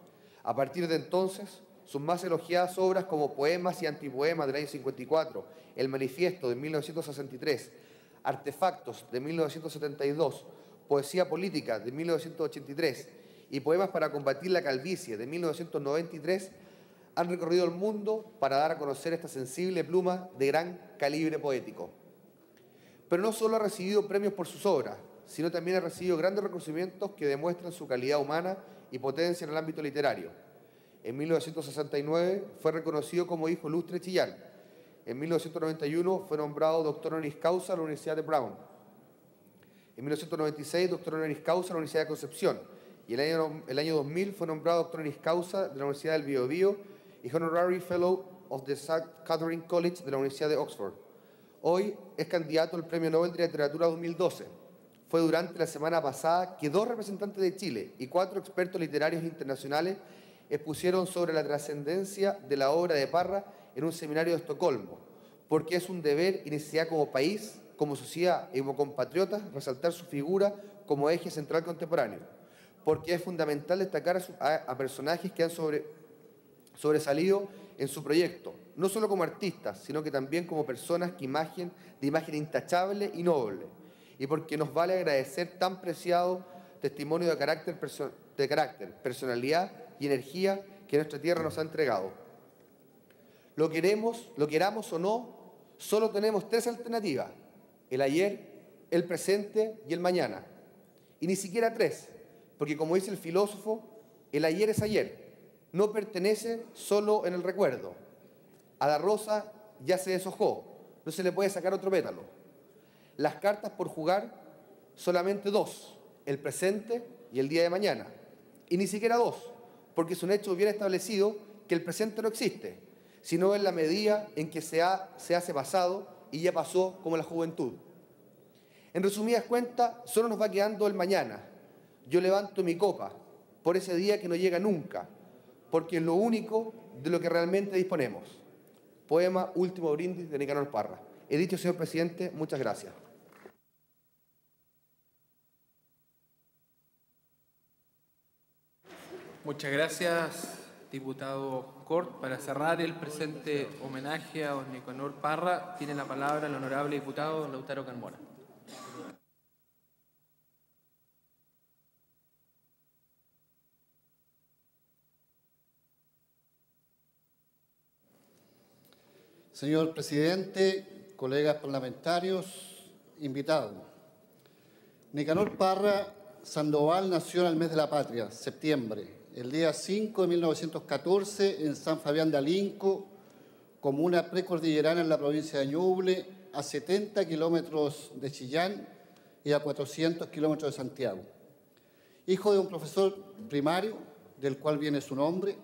E: A partir de entonces, sus más elogiadas obras como Poemas y Antipoemas del año 54, El Manifiesto de 1963, Artefactos de 1972, Poesía Política de 1983 y Poemas para combatir la calvicie de 1993 han recorrido el mundo para dar a conocer esta sensible pluma de gran calibre poético. Pero no solo ha recibido premios por sus obras, sino también ha recibido grandes reconocimientos que demuestran su calidad humana y potencia en el ámbito literario. En 1969 fue reconocido como hijo ilustre Chillán. En 1991 fue nombrado doctor honoris causa a la Universidad de Brown. En 1996 doctor honoris causa a la Universidad de Concepción. Y el año, el año 2000 fue nombrado doctor honoris causa de la Universidad del Biobío y honorary fellow of the St. Catherine College de la Universidad de Oxford. Hoy es candidato al Premio Nobel de Literatura 2012. Fue durante la semana pasada que dos representantes de Chile y cuatro expertos literarios internacionales expusieron sobre la trascendencia de la obra de Parra en un seminario de Estocolmo, porque es un deber y necesidad como país, como sociedad y como compatriotas resaltar su figura como eje central contemporáneo, porque es fundamental destacar a, personajes que han sobresalido en su proyecto, no solo como artistas, sino que también como personas que imagen, de imagen intachable y noble, y porque nos vale agradecer tan preciado testimonio de carácter, de carácter, personalidad y energía que nuestra tierra nos ha entregado. Lo queremos, lo queramos o no, solo tenemos tres alternativas, el ayer, el presente y el mañana. Y ni siquiera tres, porque como dice el filósofo, el ayer es ayer, no pertenece solo en el recuerdo. A la rosa ya se deshojó, no se le puede sacar otro pétalo. Las cartas por jugar, solamente dos, el presente y el día de mañana. Y ni siquiera dos, porque es un hecho bien establecido que el presente no existe, sino en la medida en que se, se hace pasado y ya pasó como la juventud. En resumidas cuentas, solo nos va quedando el mañana. Yo levanto mi copa por ese día que no llega nunca, porque es lo único de lo que realmente disponemos. Poema Último Brindis de Nicanor Parra. He dicho, señor presidente, muchas gracias.
F: Muchas gracias, diputado Cort. Para cerrar el presente homenaje a don Nicanor Parra, tiene la palabra el honorable diputado Lautaro Carmona.
D: Señor presidente, colegas parlamentarios, invitados. Nicanor Parra Sandoval nació en el mes de la patria, septiembre, el día 5 de 1914 en San Fabián de Alinco, comuna precordillerana en la provincia de Ñuble, a 70 kilómetros de Chillán y a 400 kilómetros de Santiago. Hijo de un profesor primario, del cual viene su nombre,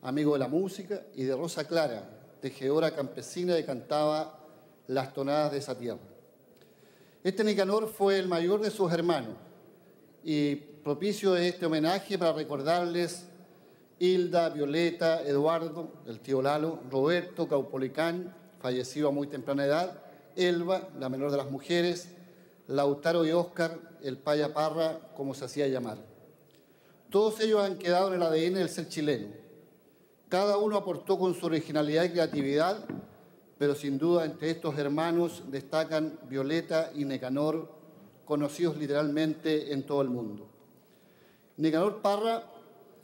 D: amigo de la música, y de Rosa Clara, tejedora campesina que cantaba las tonadas de esa tierra. Este Nicanor fue el mayor de sus hermanos y propicio de este homenaje para recordarles
G: Hilda, Violeta, Eduardo, el tío Lalo, Roberto, Caupolicán, fallecido a muy temprana edad, Elba, la menor de las mujeres, Lautaro y Óscar, el Paya Parra, como se hacía llamar. Todos ellos han quedado en el ADN del ser chileno. Cada uno aportó con su originalidad y creatividad, pero sin duda entre estos hermanos destacan Violeta y Necanor, conocidos literalmente en todo el mundo. Nicanor Parra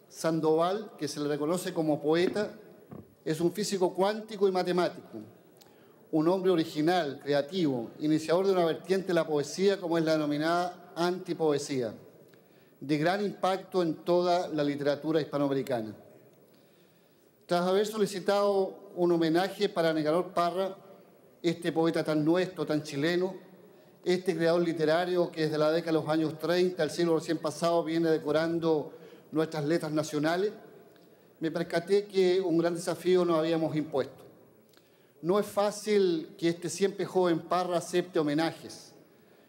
G: Sandoval, que se le reconoce como poeta, es un físico cuántico y matemático, un hombre original, creativo, iniciador de una vertiente de la poesía como es la denominada antipoesía, de gran impacto en toda la literatura hispanoamericana. Tras haber solicitado un homenaje para Nicanor Parra, este poeta tan nuestro, tan chileno, este creador literario que desde la década de los años 30, el siglo recién pasado, viene decorando nuestras letras nacionales, me percaté que un gran desafío nos habíamos impuesto. No es fácil que este siempre joven Parra acepte homenajes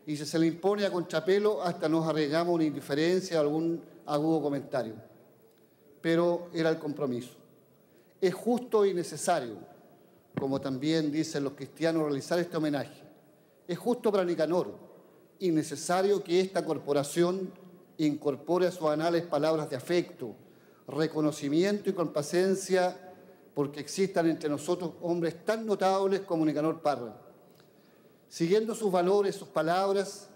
G: y si se le impone a contrapelo hasta nos arriesgamos una indiferencia o algún agudo comentario. Pero era el compromiso. Es justo y necesario, como también dicen los cristianos, realizar este homenaje. Es justo para Nicanor y necesario que esta corporación incorpore a sus anales palabras de afecto, reconocimiento y complacencia porque existan entre nosotros hombres tan notables como Nicanor Parra. Siguiendo sus valores, sus palabras,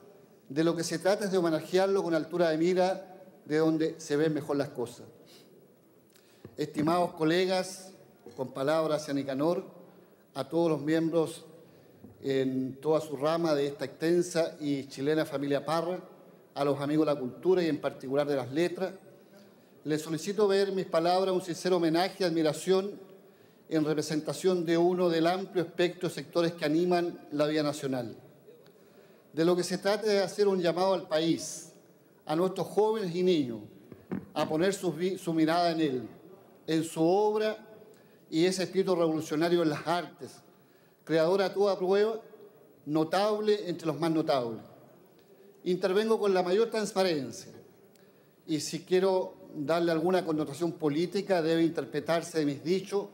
G: de lo que se trata es de homenajearlo con altura de mira de donde se ven mejor las cosas. Estimados colegas, con palabras hacia Nicanor, a todos los miembros en toda su rama de esta extensa y chilena familia Parra, a los amigos de la cultura y en particular de las letras, les solicito ver mis palabras un sincero homenaje y admiración en representación de uno del amplio espectro de sectores que animan la vida nacional. De lo que se trata es hacer un llamado al país, a nuestros jóvenes y niños, a poner su mirada en él, en su obra y ese espíritu revolucionario en las artes, creador a toda prueba, notable entre los más notables intervengo con la mayor transparencia y si quiero darle alguna connotación política debe interpretarse de mis dichos,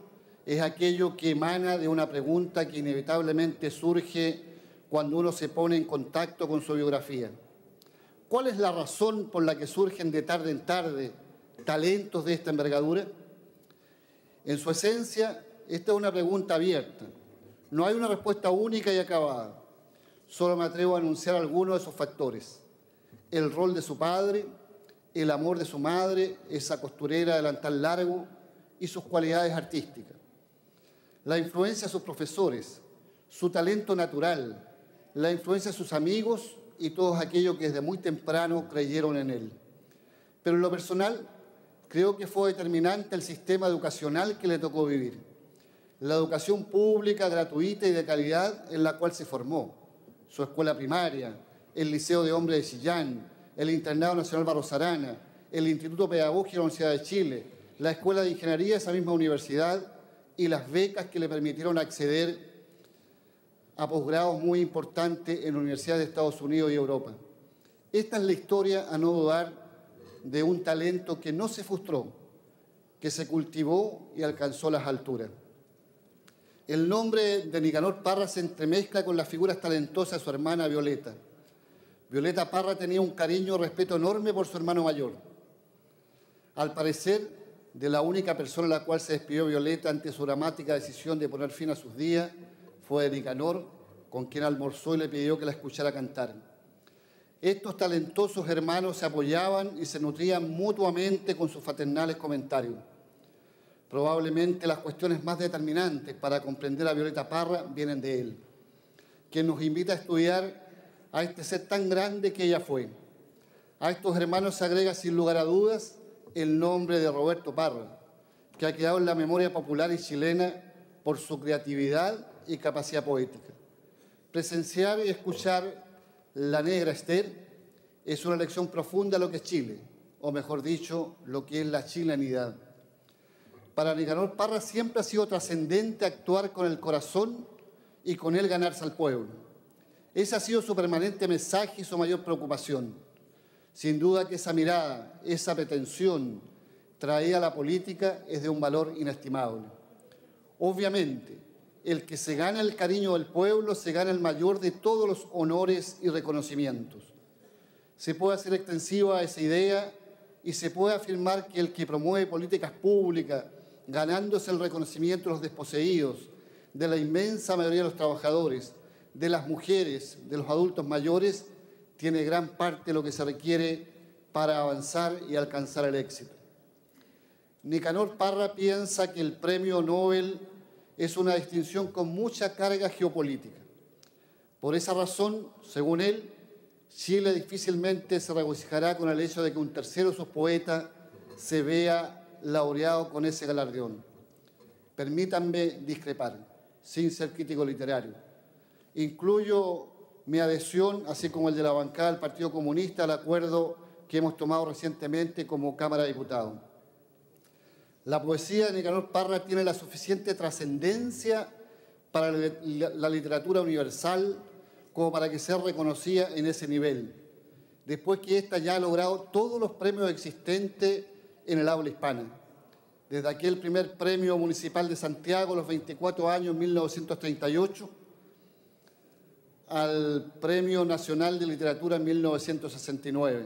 G: es aquello que emana de una pregunta que inevitablemente surge cuando uno se pone en contacto con su biografía. ¿Cuál es la razón por la que surgen de tarde en tarde talentos de esta envergadura? En su esencia, esta es una pregunta abierta. No hay una respuesta única y acabada. Solo me atrevo a anunciar algunos de esos factores. El rol de su padre, el amor de su madre, esa costurera delantal largo y sus cualidades artísticas. La influencia de sus profesores, su talento natural, la influencia de sus amigos y todos aquellos que desde muy temprano creyeron en él. Pero en lo personal, creo que fue determinante el sistema educacional que le tocó vivir. La educación pública, gratuita y de calidad en la cual se formó su escuela primaria, el Liceo de Hombres de Chillán, el Internado Nacional Barros Arana, el Instituto Pedagógico de la Universidad de Chile, la Escuela de Ingeniería de esa misma universidad y las becas que le permitieron acceder a posgrados muy importantes en universidades de Estados Unidos y Europa. Esta es la historia, a no dudar, de un talento que no se frustró, que se cultivó y alcanzó las alturas. El nombre de Nicanor Parra se entremezcla con las figuras talentosas de su hermana Violeta. Violeta Parra tenía un cariño y respeto enorme por su hermano mayor. Al parecer, de la única persona a la cual se despidió Violeta ante su dramática decisión de poner fin a sus días fue de Nicanor, con quien almorzó y le pidió que la escuchara cantar. Estos talentosos hermanos se apoyaban y se nutrían mutuamente con sus fraternales comentarios. Probablemente las cuestiones más determinantes para comprender a Violeta Parra vienen de él, quien nos invita a estudiar a este ser tan grande que ella fue. A estos hermanos se agrega sin lugar a dudas el nombre de Roberto Parra, que ha quedado en la memoria popular y chilena por su creatividad y capacidad poética. Presenciar y escuchar La Negra Esther es una lección profunda de lo que es Chile, o mejor dicho, lo que es la chilenidad. Para Nicanor Parra siempre ha sido trascendente actuar con el corazón y con él ganarse al pueblo. Ese ha sido su permanente mensaje y su mayor preocupación. Sin duda que esa mirada, esa pretensión, traída a la política es de un valor inestimable. Obviamente, el que se gana el cariño del pueblo se gana el mayor de todos los honores y reconocimientos. Se puede hacer extensiva esa idea y se puede afirmar que el que promueve políticas públicas, ganándose el reconocimiento de los desposeídos, de la inmensa mayoría de los trabajadores, de las mujeres, de los adultos mayores, tiene gran parte de lo que se requiere para avanzar y alcanzar el éxito. Nicanor Parra piensa que el premio Nobel es una distinción con mucha carga geopolítica. Por esa razón, según él, Chile difícilmente se regocijará con el hecho de que un tercero de sus poetas se vea laureado con ese galardón. Permítanme discrepar, sin ser crítico literario. Incluyo mi adhesión, así como el de la bancada del Partido Comunista, al acuerdo que hemos tomado recientemente como Cámara de Diputados. La poesía de Nicanor Parra tiene la suficiente trascendencia para la literatura universal como para que sea reconocida en ese nivel, después que ésta ya ha logrado todos los premios existentes en el habla hispana. Desde aquel primer premio municipal de Santiago, los 24 años, 1938, al Premio Nacional de Literatura en 1969,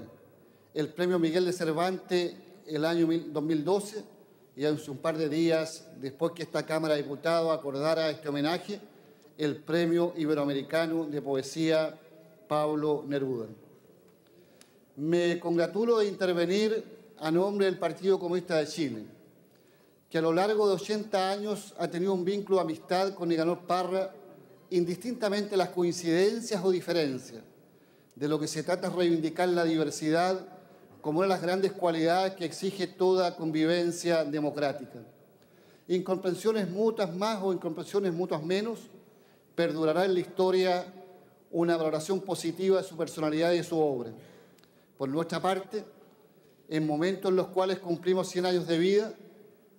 G: el Premio Miguel de Cervantes el año 2012 y hace un par de días después que esta Cámara de Diputados acordara este homenaje, el Premio Iberoamericano de Poesía Pablo Neruda. Me congratulo de intervenir a nombre del Partido Comunista de Chile, que a lo largo de 80 años ha tenido un vínculo de amistad con Nicanor Parra, indistintamente las coincidencias o diferencias. De lo que se trata es reivindicar la diversidad como una de las grandes cualidades que exige toda convivencia democrática. Incomprensiones mutuas más o incomprensiones mutuas menos, perdurará en la historia una valoración positiva de su personalidad y de su obra. Por nuestra parte, en momentos en los cuales cumplimos 100 años de vida,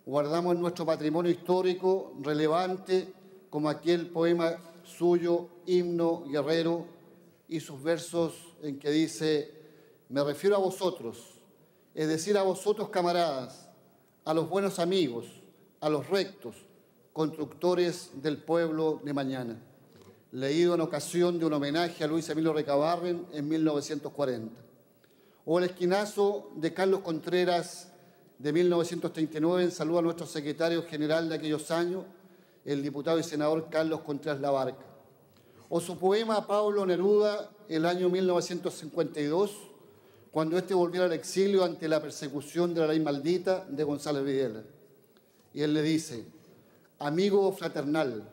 G: guardamos nuestro patrimonio histórico relevante como aquel poema suyo, Himno Guerrero, y sus versos en que dice, me refiero a vosotros, es decir, a vosotros camaradas, a los buenos amigos, a los rectos, constructores del pueblo de mañana, leído en ocasión de un homenaje a Luis Emilio Recabarren en 1940. O el esquinazo de Carlos Contreras de 1939 en saludo a nuestro secretario general de aquellos años, el diputado y senador Carlos Contreras Labarca. O su poema a Pablo Neruda el año 1952, cuando éste volviera al exilio ante la persecución de la ley maldita de González Videla. Y él le dice, amigo fraternal,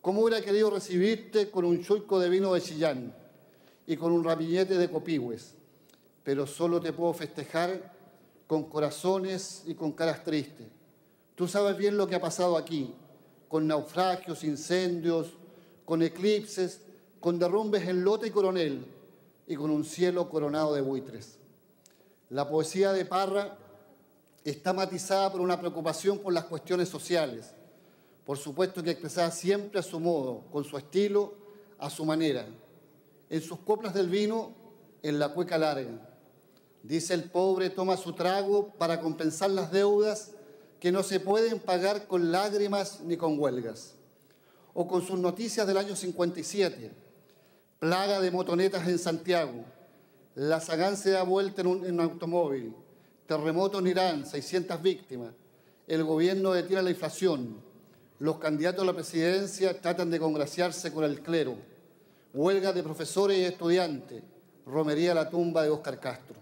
G: ¿cómo hubiera querido recibirte con un chuico de vino de Chillán y con un ramillete de copigües? Pero solo te puedo festejar con corazones y con caras tristes. Tú sabes bien lo que ha pasado aquí, con naufragios, incendios, con eclipses, con derrumbes en Lota y Coronel y con un cielo coronado de buitres. La poesía de Parra está matizada por una preocupación por las cuestiones sociales, por supuesto que expresaba siempre a su modo, con su estilo, a su manera. En sus coplas del vino, en la cueca larga. Dice el pobre toma su trago para compensar las deudas que no se pueden pagar con lágrimas ni con huelgas. O con sus noticias del año 57, plaga de motonetas en Santiago, la Sagán se da vuelta en un, automóvil, terremoto en Irán, 600 víctimas, el gobierno detiene la inflación, los candidatos a la presidencia tratan de congraciarse con el clero. Huelga de profesores y estudiantes. Romería a la tumba de Óscar Castro.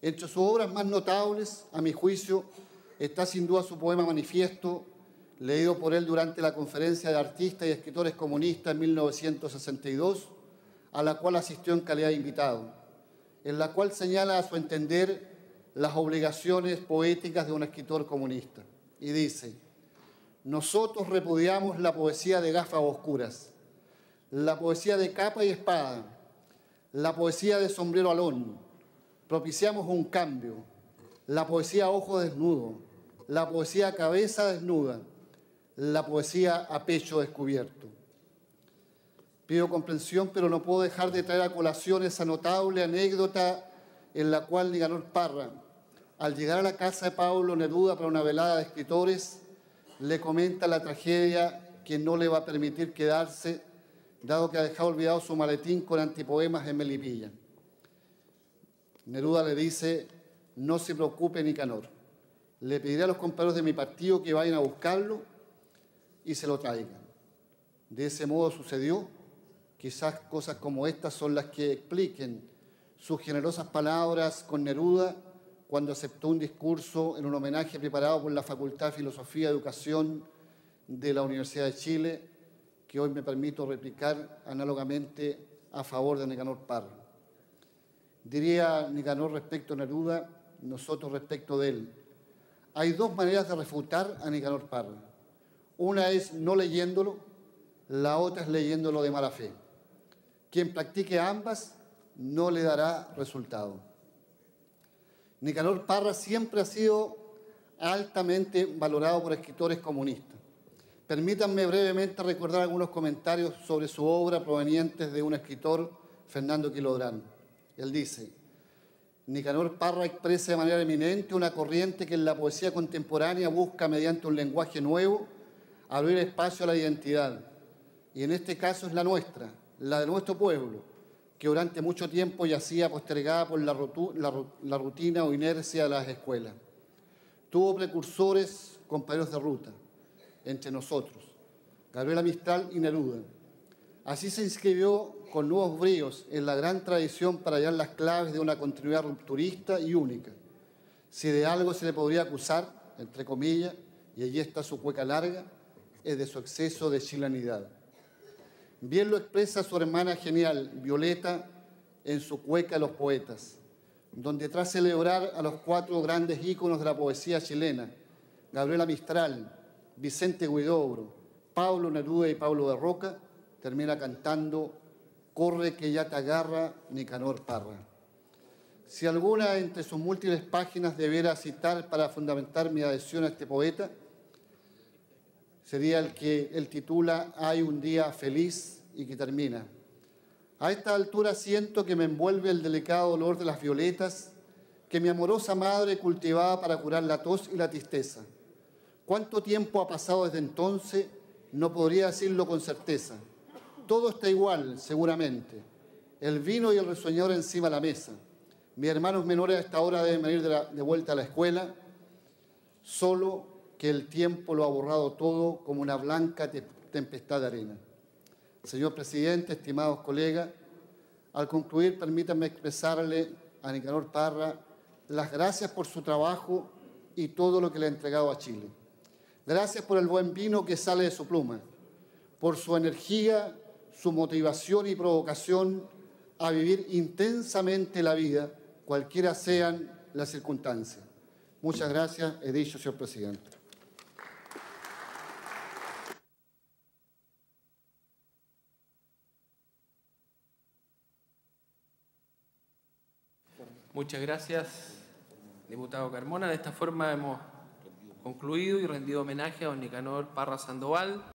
G: Entre sus obras más notables, a mi juicio, está sin duda su poema Manifiesto, leído por él durante la conferencia de artistas y escritores comunistas en 1962, a la cual asistió en calidad de invitado, en la cual señala a su entender las obligaciones poéticas de un escritor comunista. Y dice, nosotros repudiamos la poesía de gafas oscuras, la poesía de capa y espada, la poesía de sombrero alón. Propiciamos un cambio, la poesía ojo desnudo, la poesía cabeza desnuda, la poesía a pecho descubierto. Pido comprensión, pero no puedo dejar de traer a colación esa notable anécdota en la cual Nicanor Parra, al llegar a la casa de Pablo Neruda para una velada de escritores, le comenta la tragedia que no le va a permitir quedarse, dado que ha dejado olvidado su maletín con antipoemas en Melipilla. Neruda le dice, no se preocupe Nicanor, le pediré a los compañeros de mi partido que vayan a buscarlo y se lo traigan. De ese modo sucedió, quizás cosas como estas son las que expliquen sus generosas palabras con Neruda cuando aceptó un discurso en un homenaje preparado por la Facultad de Filosofía y Educación de la Universidad de Chile, que hoy me permito replicar análogamente a favor de Nicanor Parra. Diría Nicanor respecto a Neruda, nosotros respecto de él. Hay dos maneras de refutar a Nicanor Parra. Una es no leyéndolo, la otra es leyéndolo de mala fe. Quien practique ambas no le dará resultado. Nicanor Parra siempre ha sido altamente valorado por escritores comunistas. Permítanme brevemente recordar algunos comentarios sobre su obra provenientes de un escritor, Fernando Quilodrán. Él dice, Nicanor Parra expresa de manera eminente una corriente que en la poesía contemporánea busca, mediante un lenguaje nuevo, abrir espacio a la identidad. Y en este caso es la nuestra, la de nuestro pueblo, que durante mucho tiempo yacía postergada por la, rutina o inercia de las escuelas. Tuvo precursores, compañeros de ruta, entre nosotros, Gabriela Mistral y Neruda. Así se inscribió con nuevos bríos en la gran tradición para hallar las claves de una continuidad rupturista y única. Si de algo se le podría acusar, entre comillas, y allí está su cueca larga, es de su exceso de chilanidad. Bien lo expresa su hermana genial, Violeta, en su Cueca los Poetas, donde tras celebrar a los cuatro grandes íconos de la poesía chilena, Gabriela Mistral, Vicente Guidobro, Pablo Neruda y Pablo de Roca, termina cantando Corre que ya te agarra Nicanor Parra. Si alguna entre sus múltiples páginas debiera citar para fundamentar mi adhesión a este poeta, sería el que él titula Hay un día feliz y que termina. A esta altura siento que me envuelve el delicado olor de las violetas que mi amorosa madre cultivaba para curar la tos y la tristeza. ¿Cuánto tiempo ha pasado desde entonces? No podría decirlo con certeza. Todo está igual, seguramente. El vino y el resoñador encima de la mesa. Mis hermanos menores a esta hora deben venir de, de vuelta a la escuela. Solo que el tiempo lo ha borrado todo como una blanca tempestad de arena. Señor presidente, estimados colegas, al concluir permítanme expresarle a Nicanor Parra las gracias por su trabajo y todo lo que le ha entregado a Chile. Gracias por el buen vino que sale de su pluma, por su energía, su motivación y provocación a vivir intensamente la vida, cualquiera sean las circunstancias. Muchas gracias, he dicho, señor presidente.
F: Muchas gracias, diputado Carmona. De esta forma hemos concluido y rendido homenaje a don Nicanor Parra Sandoval.